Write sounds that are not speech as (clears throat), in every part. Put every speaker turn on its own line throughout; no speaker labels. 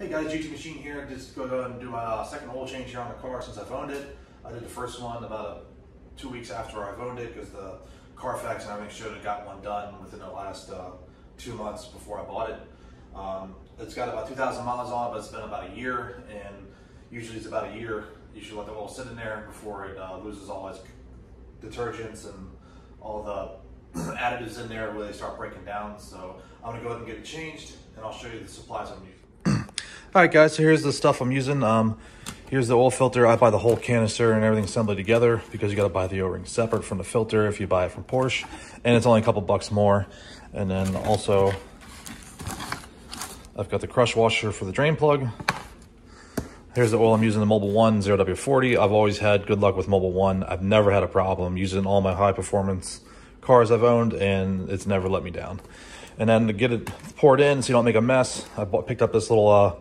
Hey guys, GT Machine here. Just go ahead and do my second oil change here on the car since I've owned it. I did the first one about two weeks after I've owned it because the Carfax and everything showed it got one done within the last uh, two months before I bought it. Um, it's got about 2,000 miles on it, but it's been about a year, and usually it's about a year. You should let the oil sit in there before it uh, loses all its detergents and all the (clears throat) additives in there where they start breaking down. So I'm gonna go ahead and get it changed, and I'll show you the supplies I'm using. All right, guys, so here's the stuff I'm using. Um, here's the oil filter. I buy the whole canister and everything assembled together because you got to buy the O-ring separate from the filter if you buy it from Porsche. And it's only a couple bucks more. And then also, I've got the crush washer for the drain plug. Here's the oil I'm using, the Mobil 1 0W40. I've always had good luck with Mobil 1. I've never had a problem using all my high performance cars I've owned and it's never let me down. And then to get it poured in so you don't make a mess, I picked up this little uh,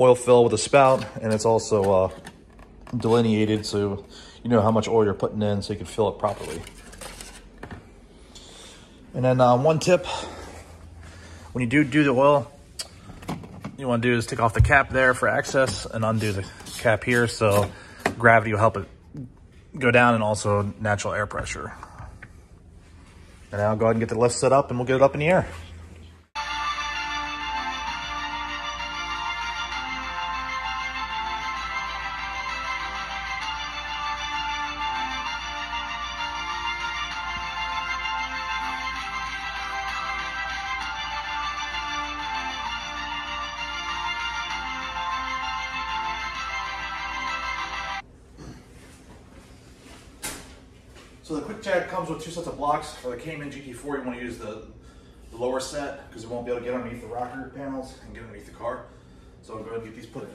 oil fill with a spout and it's also uh, delineated so you know how much oil you're putting in so you can fill it properly. And then uh, one tip, when you do do the oil, you want to do is take off the cap there for access and undo the cap here so gravity will help it go down and also natural air pressure. And I'll go ahead and get the lift set up and we'll get it up in the air. So the QuickJack comes with two sets of blocks. For the Cayman GT4, you want to use the, the lower set because it won't be able to get underneath the rocker panels and get underneath the car. So I'll go ahead and get these put in.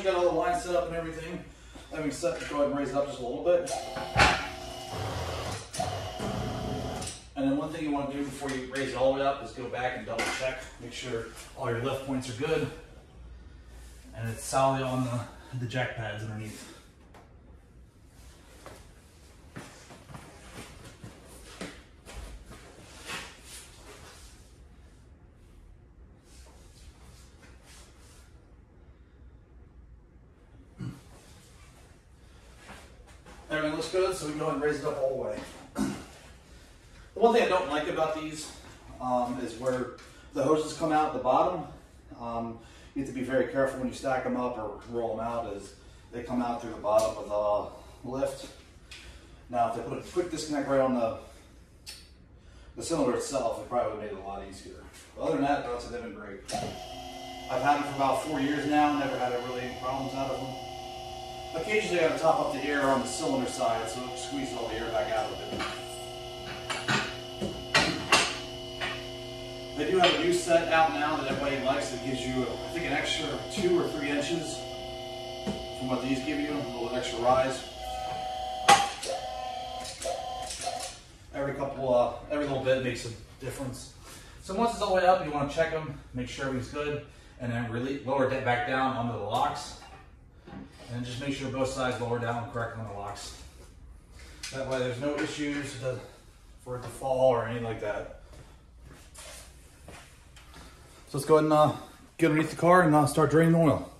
You got all the lines set up and everything, everything's set, go ahead and raise it up just a little bit. And then one thing you want to do before you raise it all the way up is go back and double check, make sure all your lift points are good. And it's solid on the, the jack pads underneath. Everything looks good, so we can go ahead and raise it up all the way. The one thing I don't like about these um, is where the hoses come out at the bottom. Um, you have to be very careful when you stack them up or roll them out as they come out through the bottom of the lift. Now, if they put a quick disconnect right on the the cylinder itself, it probably would have made it a lot easier. But other than that, they've been great. I've had them for about four years now, never had really any problems out of them. Occasionally I gotta top up the air on the cylinder side so it squeezes all the air back out of it. They do have a new set out now that everybody likes that gives you, I think, an extra two or three inches from what these give you, a little extra rise. Every couple, uh, every little bit makes a difference. So once it's all the way up, you want to check them, make sure everything's good, and then really lower it back down onto the locks. And just make sure both sides lower down correctly on the locks. That way there's no issues for it to fall or anything like that. So let's go ahead and uh, get underneath the car and uh, start draining the oil.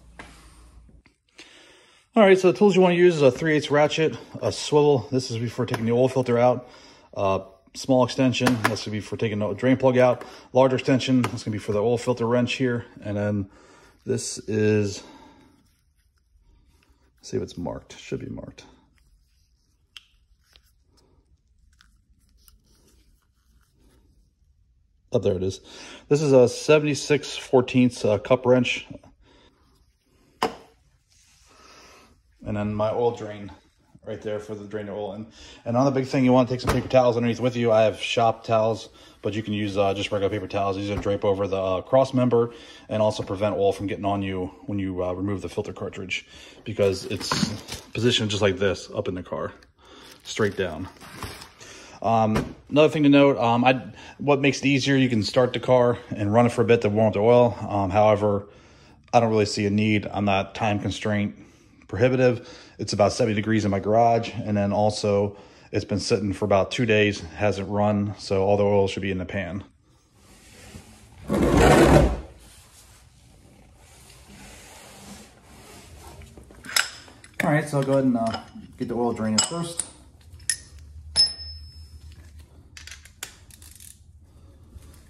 All right, so the tools you want to use is a 3 8 ratchet, a swivel. This is before taking the oil filter out. Uh, small extension, that's going to be for taking the drain plug out. Larger extension, that's going to be for the oil filter wrench here. And then this is
See if it's marked. Should be marked. Oh, there it is. This is a 76 14th uh, cup wrench. And then my oil drain right there for the drain of oil. And, and another big thing, you want to take some paper towels underneath with you. I have shop towels, but you can use uh, just regular paper towels. These are drape over the uh, cross member and also prevent oil from getting on you when you uh, remove the filter cartridge because it's positioned just like this up in the car, straight down. Um, another thing to note, um, I, what makes it easier, you can start the car and run it for a bit to warm up the oil. Um, however, I don't really see a need. I'm not time constraint prohibitive. It's about 70 degrees in my garage. And then also it's been sitting for about two days, hasn't run. So all the oil should be in the pan. All right, so I'll go ahead and uh, get the oil drain in first.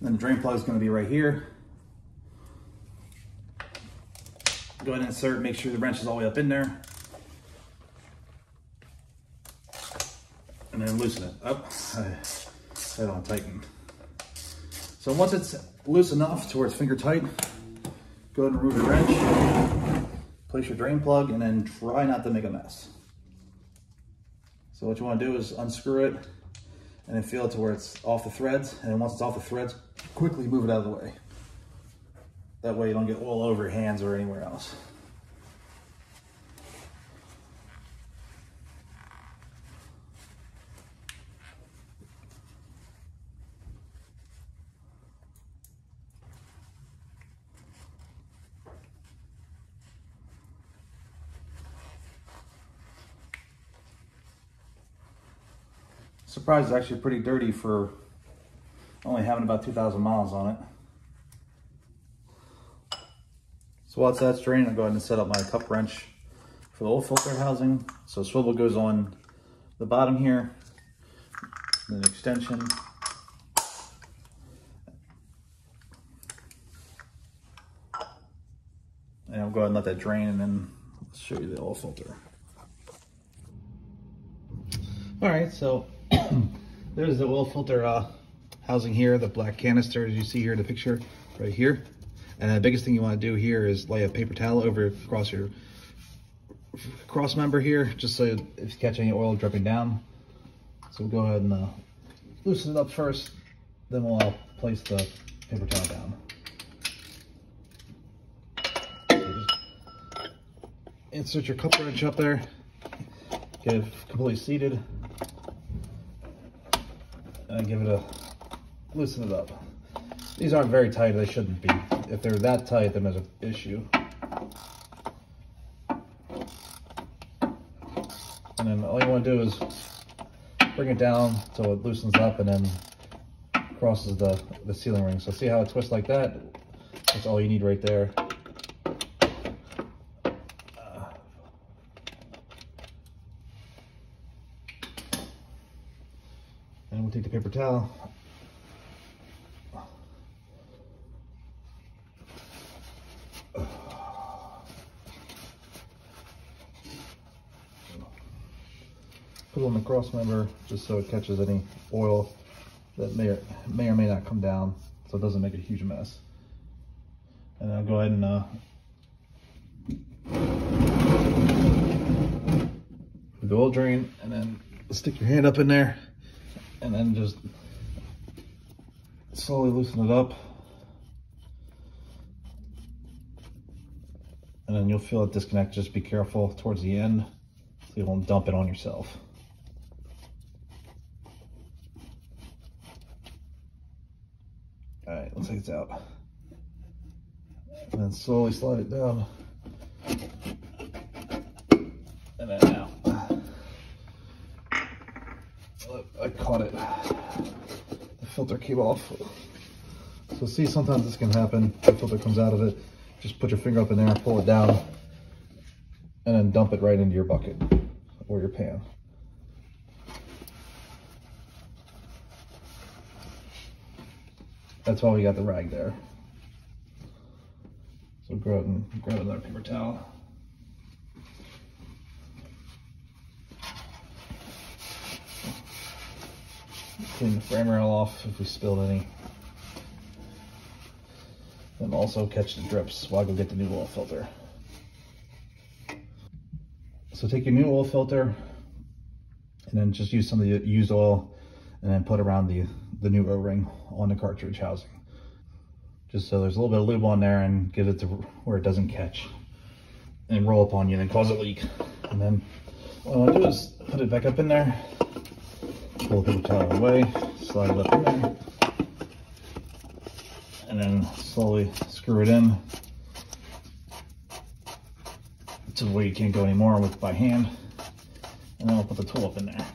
Then the drain plug is going to be right here. Go ahead and insert, make sure the wrench is all the way up in there. And then loosen it up. I, I don't tighten. So once it's loose enough to where it's finger tight, go ahead and remove the wrench, place your drain plug, and then try not to make a mess. So what you want to do is unscrew it and then feel it to where it's off the threads. And then once it's off the threads, quickly move it out of the way. That way you don't get oil over your hands or anywhere else. Surprise is actually pretty dirty for only having about 2,000 miles on it. So while that's draining, I'll go ahead and set up my cup wrench for the oil filter housing. So swivel goes on the bottom here, then extension. And I'll go ahead and let that drain and then show you the oil filter. All right, so (clears throat) there's the oil filter uh, housing here, the black canister as you see here in the picture right here. And the biggest thing you want to do here is lay a paper towel over across your cross member here, just so if you catch any oil dripping down. So we'll go ahead and uh, loosen it up first, then we'll uh, place the paper towel down. insert your cup wrench up there, get it completely seated, and give it a loosen it up. These aren't very tight, they shouldn't be. If they're that tight, then there's an issue. And then all you want to do is bring it down so it loosens up and then crosses the, the sealing ring. So see how it twists like that? That's all you need right there. And we'll take the paper towel. Put it on the cross member just so it catches any oil that may or, may or may not come down so it doesn't make a huge mess. And I'll go ahead and uh, the oil drain and then stick your hand up in there and then just slowly loosen it up. And then you'll feel it disconnect. Just be careful towards the end so you won't dump it on yourself. All right, looks like it's out. And then slowly slide it down. And then out. I caught it. The filter came off. So see, sometimes this can happen. The filter comes out of it. Just put your finger up in there, pull it down, and then dump it right into your bucket or your pan. That's why we got the rag there. So grab, grab another paper towel. Clean the frame rail off if we spilled any. And also catch the drips while I go get the new oil filter. So take your new oil filter and then just use some of the used oil and then put around the the new O-ring on the cartridge housing. Just so there's a little bit of lube on there and get it to where it doesn't catch and roll up on you and then cause a leak. And then what I to do is put it back up in there, pull the towel away, slide it up in there, and then slowly screw it in to the way you can't go anymore with by hand. And then I'll put the tool up in there.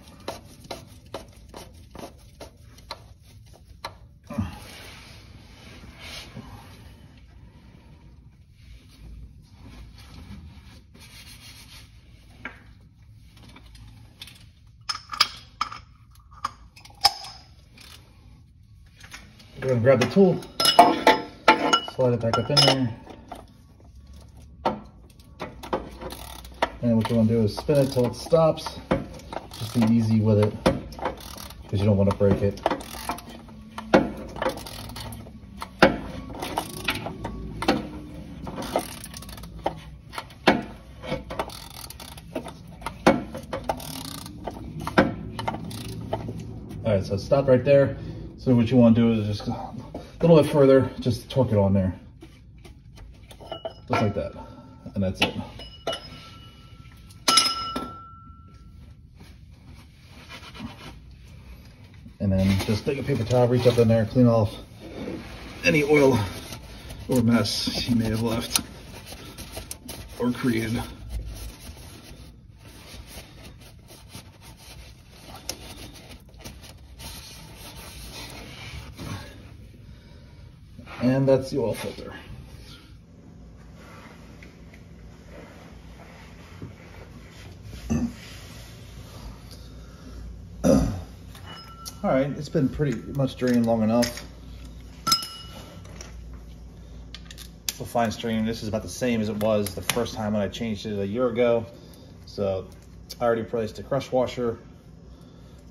Grab the tool, slide it back up in there. And what you want to do is spin it till it stops. Just be easy with it because you don't want to break it. All right, so stop right there. So what you want to do is just a little bit further, just torque it on there. Just like that. And that's it. And then just take a paper towel, reach up in there, clean off any oil or mess you may have left or created. And that's the oil filter. All right, it's been pretty much drained long enough. It's a fine stream. This is about the same as it was the first time when I changed it a year ago. So I already placed a crush washer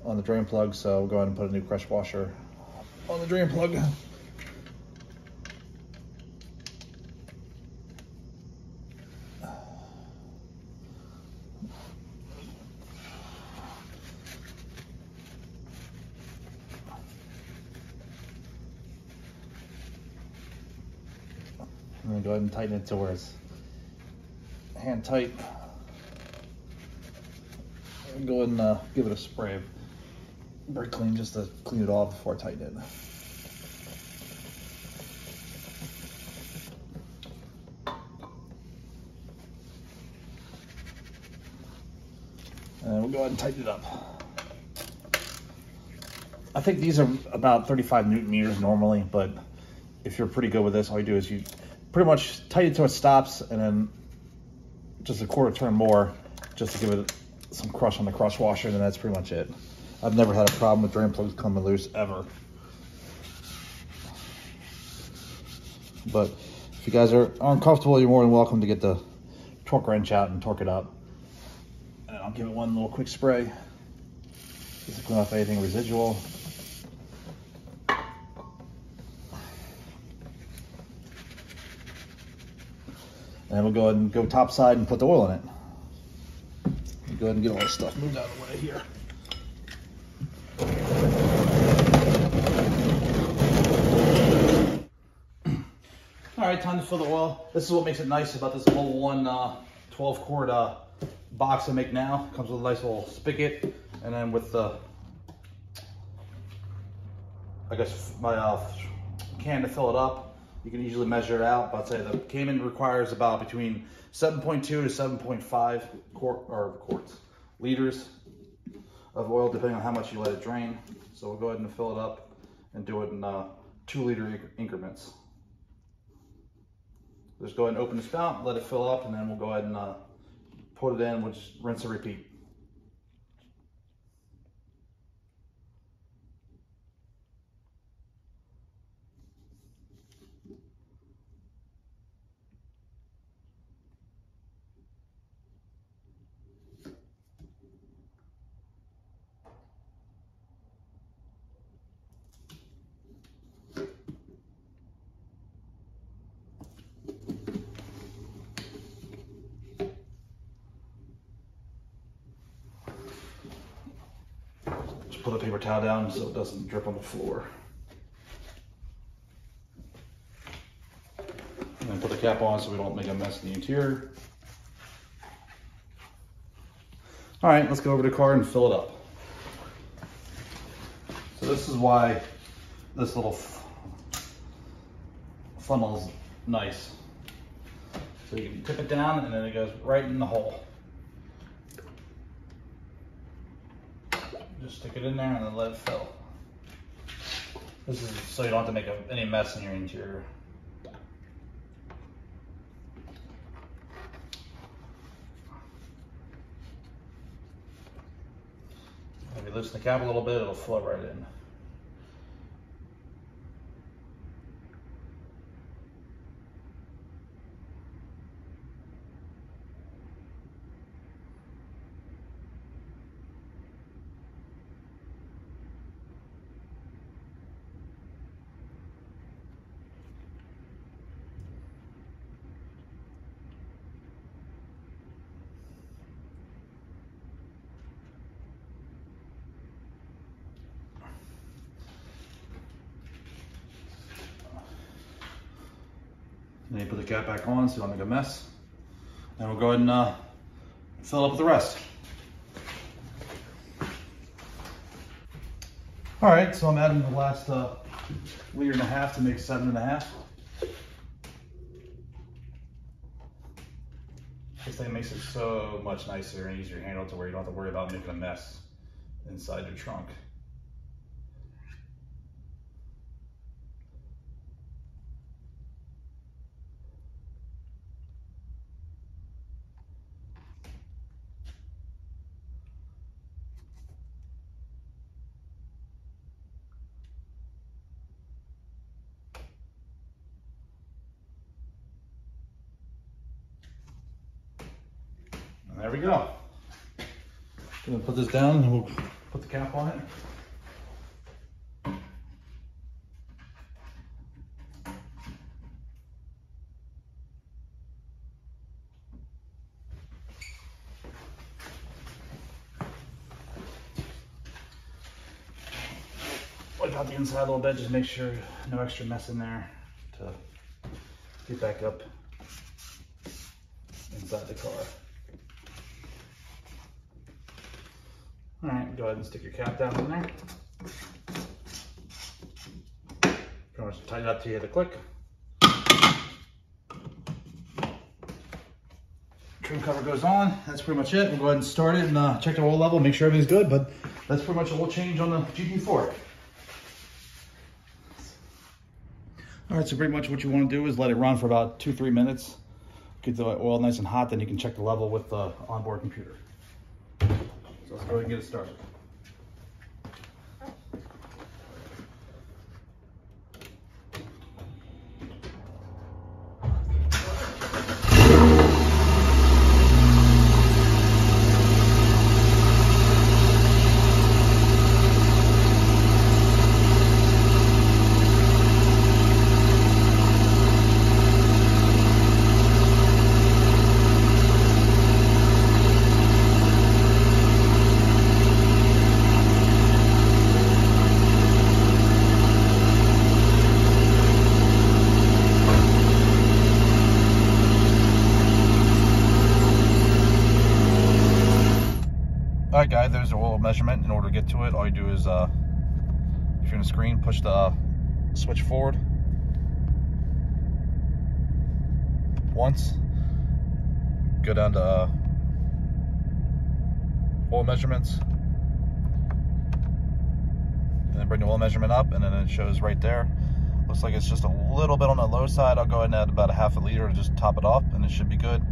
on the drain plug. So we'll go ahead and put a new crush washer on the drain plug. Tighten it to where it's hand tight. Go ahead and uh, give it a spray of brake clean just to clean it off before I tighten it. And we'll go ahead and tighten it up. I think these are about 35 newton meters normally, but if you're pretty good with this, all you do is you pretty much tight it till it stops and then just a quarter turn more just to give it some crush on the crush washer and that's pretty much it. I've never had a problem with drain plugs coming loose ever. But if you guys are uncomfortable, you're more than welcome to get the torque wrench out and torque it up. And I'll give it one little quick spray just to clean off anything residual. And we'll go ahead and go top side and put the oil in it. Go ahead and get all this stuff moved out of the way here. All right, time to fill the oil. This is what makes it nice about this Mobil 1 uh, 12 quart uh, box I make now. Comes with a nice little spigot and then with the, I guess my uh, can to fill it up. You can easily measure it out, but I'd say the Cayman requires about between 7.2 to 7.5 quart or quarts, liters of oil, depending on how much you let it drain. So we'll go ahead and fill it up and do it in uh, two liter increments. Just go ahead and open the spout, let it fill up, and then we'll go ahead and uh, put it in, we'll just rinse and repeat. put a paper towel down so it doesn't drip on the floor. And then put the cap on so we don't make a mess in the interior. All right, let's go over to the car and fill it up. So this is why this little funnel is nice. So you can tip it down and then it goes right in the hole. Just stick it in there and then let it fill. This is so you don't have to make a, any mess in your interior. If you loosen the cap a little bit, it'll flow right in. Then you put the cap back on so you don't make a mess. And we'll go ahead and uh, fill up with the rest. All right, so I'm adding the last uh, liter and a half to make seven and a half. This thing makes it so much nicer and easier to handle to where you don't have to worry about making a mess inside your trunk. And there we go. Gonna put this down and we'll put the cap on it. Out the inside a little bit, just make sure no extra mess in there to get back up inside the car. All right, go ahead and stick your cap down in there. Pretty much tighten it up till you hit a click. Trim cover goes on. That's pretty much it. We'll go ahead and start it and uh, check the oil level, make sure everything's good, but that's pretty much a whole change on the GT4. All right, so pretty much what you want to do is let it run for about two, three minutes. Get the oil nice and hot, then you can check the level with the onboard computer. So let's go ahead and get it started. All right, guys, there's a oil measurement. In order to get to it, all you do is, uh, if you're on the screen, push the uh, switch forward once, go down to uh, oil measurements, and then bring the oil measurement up, and then it shows right there. Looks like it's just a little bit on the low side. I'll go ahead and add about a half a liter to just top it off, and it should be good.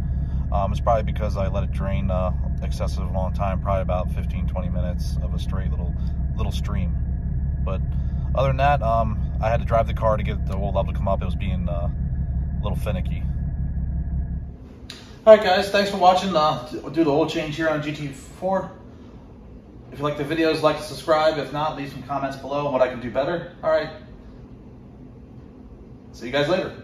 Um, it's probably because I let it drain uh, excessive long time, probably about 15, 20 minutes of a straight little little stream. But other than that, um, I had to drive the car to get the oil level to come up. It was being uh, a little finicky. All right, guys, thanks for watching. Uh, do the oil change here on GT4. If you like the videos, like and subscribe. If not, leave some comments below on what I can do better. All right. See you guys later.